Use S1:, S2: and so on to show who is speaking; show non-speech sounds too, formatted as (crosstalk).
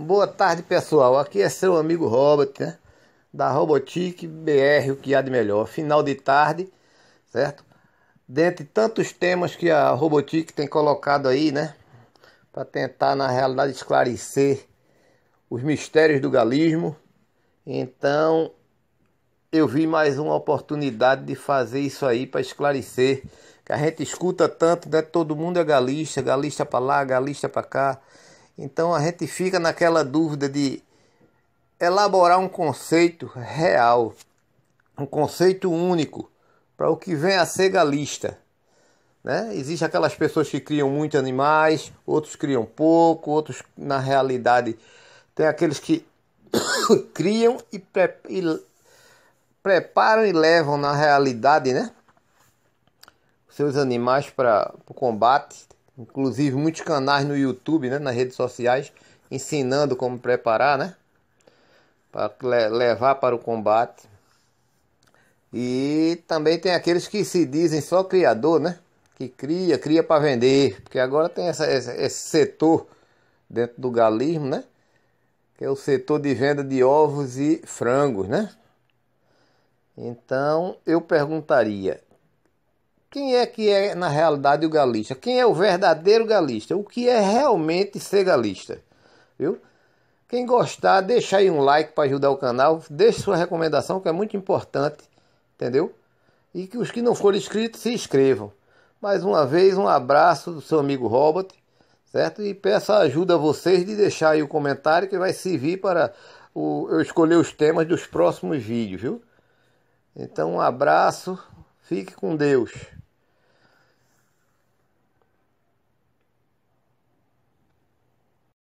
S1: Boa tarde, pessoal. Aqui é seu amigo Robert, né? Da Robotique BR, o que há de melhor. Final de tarde, certo? Dentre tantos temas que a Robotique tem colocado aí, né? Para tentar, na realidade, esclarecer os mistérios do galismo. Então, eu vi mais uma oportunidade de fazer isso aí para esclarecer. Que a gente escuta tanto, né? Todo mundo é galista, galista para lá, galista para cá. Então a gente fica naquela dúvida de elaborar um conceito real, um conceito único para o que vem a ser galista. Né? Existem aquelas pessoas que criam muitos animais, outros criam pouco, outros na realidade tem aqueles que (coughs) criam e, pre e, preparam e levam na realidade, né? Seus animais para o combate inclusive muitos canais no YouTube, né, nas redes sociais, ensinando como preparar, né, para levar para o combate. E também tem aqueles que se dizem só criador, né, que cria, cria para vender, porque agora tem essa, esse setor dentro do galismo, né, que é o setor de venda de ovos e frangos, né. Então eu perguntaria, quem é que é na realidade o galista? Quem é o verdadeiro galista? O que é realmente ser galista? Viu? Quem gostar, deixa aí um like para ajudar o canal, deixe sua recomendação que é muito importante, entendeu? E que os que não forem inscritos se inscrevam. Mais uma vez, um abraço do seu amigo Robot, certo? E peço a ajuda a vocês de deixar aí o comentário que vai servir para o, eu escolher os temas dos próximos vídeos, viu? Então, um abraço, fique com Deus.